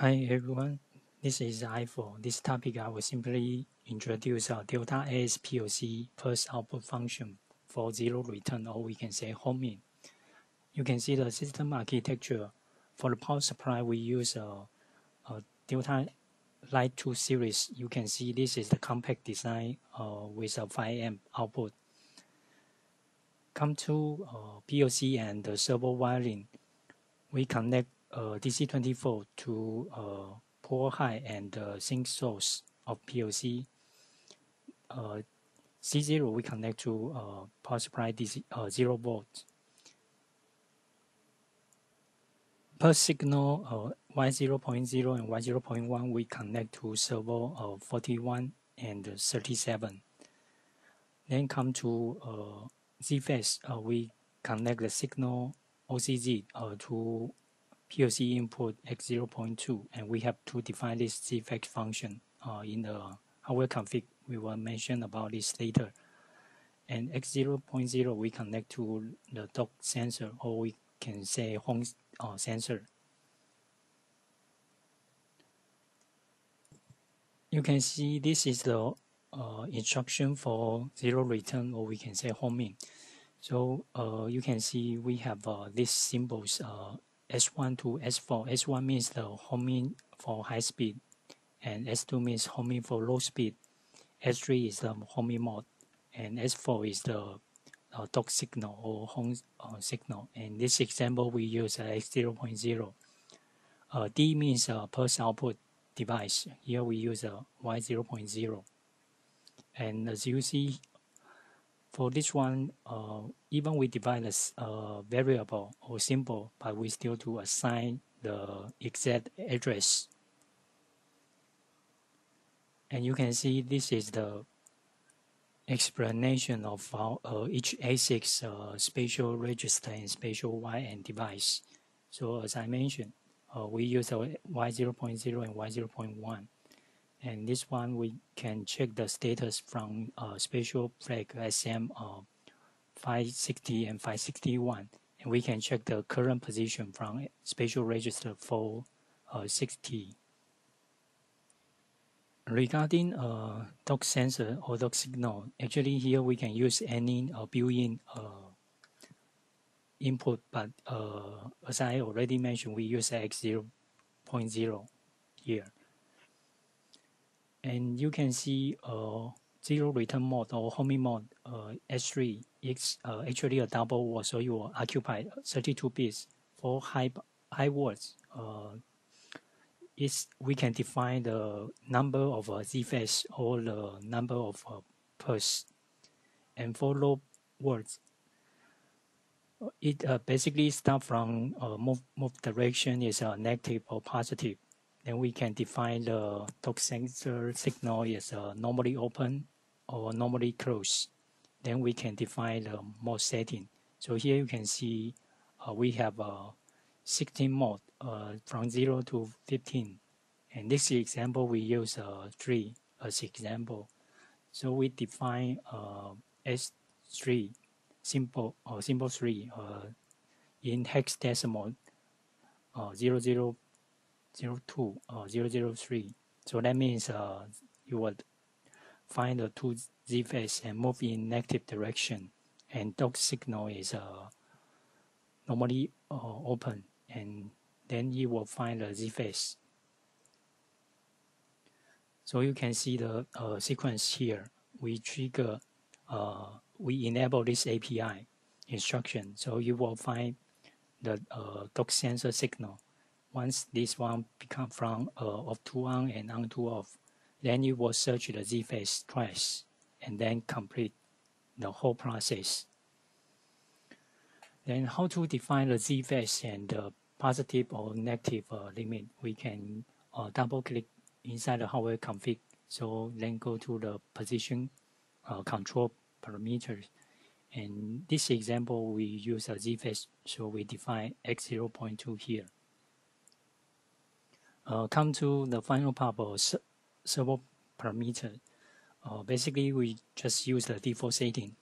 Hi everyone, this is I for this topic I will simply introduce a delta AS PLC pulse output function for zero return or we can say homing. You can see the system architecture. For the power supply we use a, a delta Lyte 2 series. You can see this is the compact design uh, with a 5 amp output. Come to uh, PLC and the servo wiring. We connect DC24 to uh, pole high and uh, sink source of PLC. Uh, C0 we connect to uh, power supply DC, uh, 0 volts. Per signal uh, Y0.0 and Y0.1 we connect to servo of 41 and 37. Then come to uh, phase, uh, we connect the signal OCZ uh, to PLC input x0.2 and we have to define this defect function uh, in the hardware config. We will mention about this later. And x0.0 we connect to the dock sensor or we can say home uh, sensor. You can see this is the uh, instruction for zero return or we can say homing. So uh, you can see we have uh, these symbols uh, S1 to S4. S1 means the homing for high speed, and S2 means homing for low speed. S3 is the homing mode, and S4 is the uh, dock signal or home uh, signal. In this example, we use uh, X0.0. Uh, D means uh, pulse output device. Here we use a uh, Y0.0. And as you see for this one, uh, even we define a uh, variable or symbol, but we still to assign the exact address. And you can see this is the explanation of our, uh, each ASIC's uh, special register and spatial Y and device. So as I mentioned, uh, we use a Y0.0 and Y0.1 and this one we can check the status from uh, special flag SM uh, 560 and 561 and we can check the current position from special register 460 uh, regarding uh, dock sensor or dock signal actually here we can use any uh, built-in uh, input but uh, as I already mentioned we use X0.0 here and you can see uh, zero return mode or homing mode uh, S3 is uh, actually a double word, so you will occupy 32 bits for high high words. Uh, is we can define the number of uh, Z phase or the number of uh, pulse, and for low words, it uh, basically start from uh, move move direction is uh, negative or positive then we can define the dock sensor signal is uh, normally open or normally closed. Then we can define the mode setting. So here you can see uh, we have uh, 16 mode uh, from 0 to 15. And this example we use uh, 3 as example. So we define uh, S3 simple or symbol 3 uh, in hexadecimal uh, 00 02 or 003. So that means uh, you would find the two z phase and move in negative direction. And dock signal is uh, normally uh, open, and then you will find the z phase. So you can see the uh, sequence here. We trigger, uh, we enable this API instruction. So you will find the uh, dock sensor signal once this one become from uh, off to on and on to off, then you will search the Z phase twice and then complete the whole process. Then how to define the Z phase and the positive or negative uh, limit? We can uh, double click inside the hardware config. So then go to the position uh, control parameters. And this example, we use a Z phase, so we define X0.2 here uh, come to the final part of servo parameter. Uh, basically, we just use the default setting.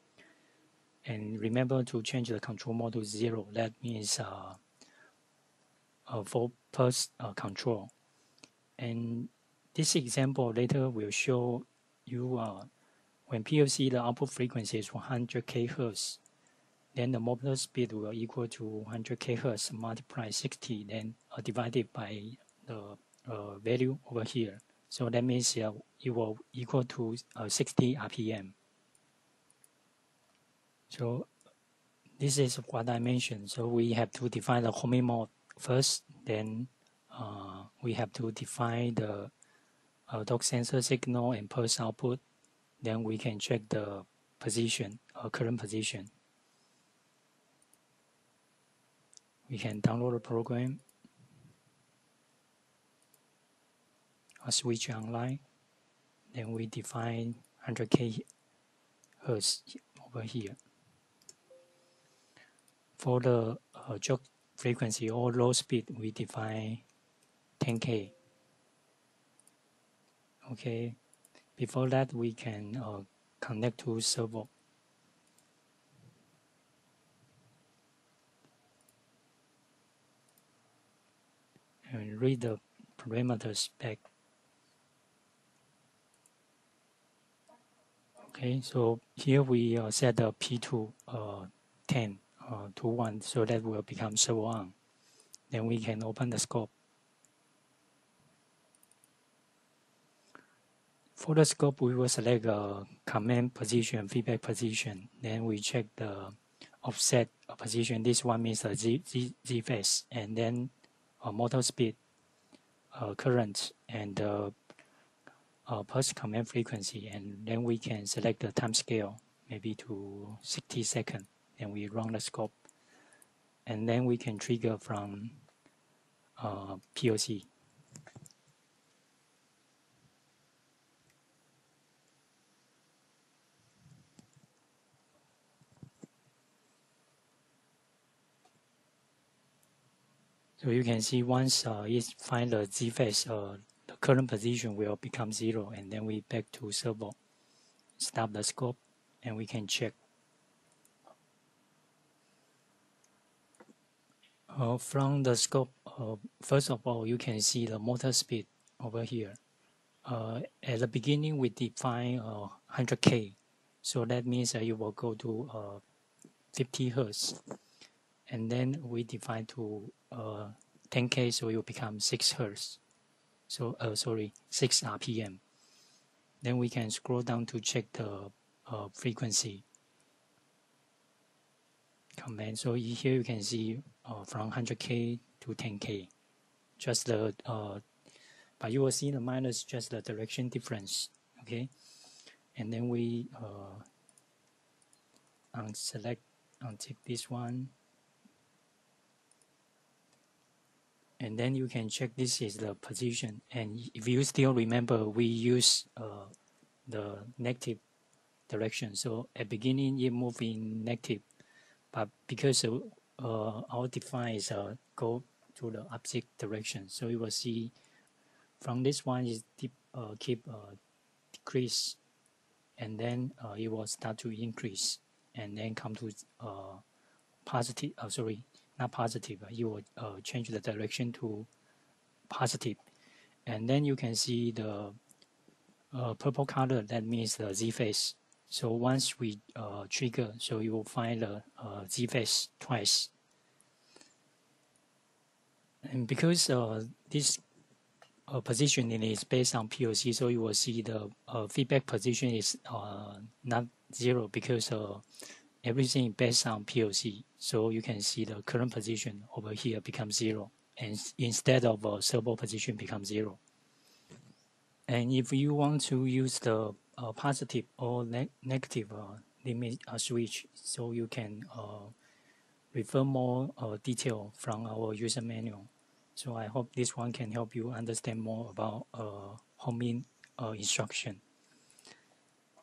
And remember to change the control mode to zero. That means uh, uh, for pulse uh, control. And this example later will show you uh, when PLC the output frequency is 100 kHz, then the motor speed will equal to 100 kHz multiplied 60, then uh, divided by the uh, value over here. So that means uh, it will equal to uh, 60 RPM. So this is what I mentioned. So we have to define the homing mode first, then uh, we have to define the uh, sensor signal and pulse output. Then we can check the position, uh, current position. We can download the program, switch online. Then we define 100k hertz over here. For the uh, jog frequency or low speed, we define 10K. Okay, before that, we can uh, connect to servo. And read the parameters back. Okay, so here we uh, set the P2 uh, 10 uh, to 1 so that will become servo on. Then we can open the scope. For the scope, we will select a command position, feedback position. Then we check the offset position. This one means the Z, Z, Z phase. And then a motor speed, uh, current, and uh, pulse command frequency. And then we can select the time scale, maybe to 60 seconds and we run the scope. And then we can trigger from uh, PLC. So you can see once uh, it find the Z phase, uh, current position will become zero, and then we back to servo, stop the scope, and we can check Uh, from the scope, uh, first of all, you can see the motor speed over here. Uh, at the beginning, we define 100K. So that means that you will go to 50 Hertz. And then we define to 10K, so you become 6 Hertz. So, uh, sorry, 6 RPM. Then we can scroll down to check the uh, frequency command. So here you can see uh, from 100k to 10k, just the uh, but you will see the minus just the direction difference. Okay, and then we uh, unselect untick this one. And then you can check this is the position. And if you still remember, we use uh, the negative direction. So at beginning, it move in negative but because uh, our device uh, go to the opposite direction, so you will see from this one is deep, uh, keep uh, decrease, and then uh, it will start to increase, and then come to uh, positive. Uh, sorry, not positive. You will uh, change the direction to positive, and then you can see the uh, purple color. That means the Z phase. So once we uh, trigger, so you will find the uh, Z phase twice. And because uh, this uh, positioning is based on PLC, so you will see the feedback position is not zero because everything based on PLC. So you can see the current position over here becomes zero, and instead of uh, servo position becomes zero. And if you want to use the uh, positive or ne negative uh, limit uh, switch so you can uh, refer more uh, detail from our user manual. So I hope this one can help you understand more about uh, homing uh, instruction.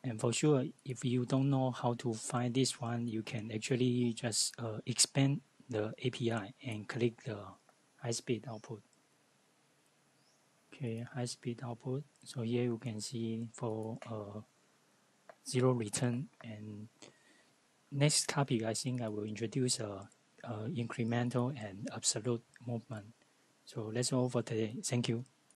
And for sure, if you don't know how to find this one, you can actually just uh, expand the API and click the high-speed output. Okay, high speed output. So here you can see for uh, zero return and next topic I think I will introduce a, a incremental and absolute movement. So that's all for today. Thank you.